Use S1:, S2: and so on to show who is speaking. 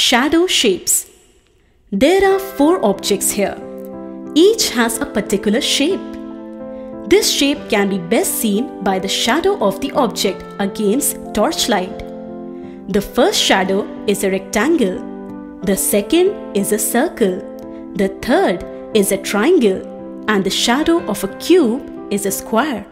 S1: Shadow shapes. There are four objects here. Each has a particular shape. This shape can be best seen by the shadow of the object against torchlight. The first shadow is a rectangle. The second is a circle. The third is a triangle. And the shadow of a cube is a square.